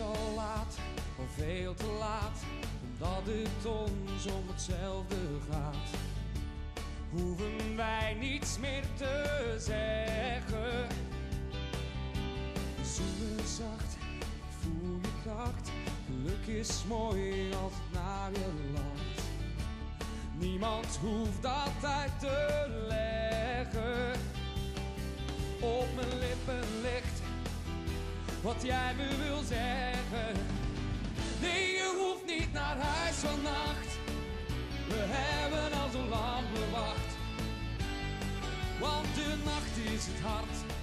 al laat, al veel te laat, omdat het ons om hetzelfde gaat. Hoeven wij niets meer te zeggen. Zoenen zacht, voel je kracht. Geluk is mooi als het naar je lacht. Niemand hoeft dat uit te wat jij me wil zeggen. Nee, je hoeft niet naar huis vannacht. We hebben al zo lang gewacht. Want de nacht is het hart